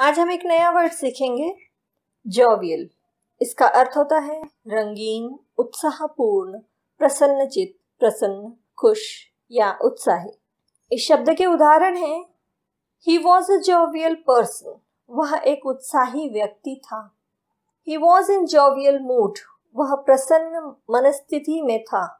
आज हम एक नया वर्ड सीखेंगे जॉवियल इसका अर्थ होता है रंगीन, उत्साहपूर्ण प्रसन्नचित प्रसन्न, खुश या उत्साही. इस शब्द के उदाहरण हैं he was a jovial person वह एक उत्साही व्यक्ति था. He was in jovial mood वह प्रसन्न मनस्थिति में था.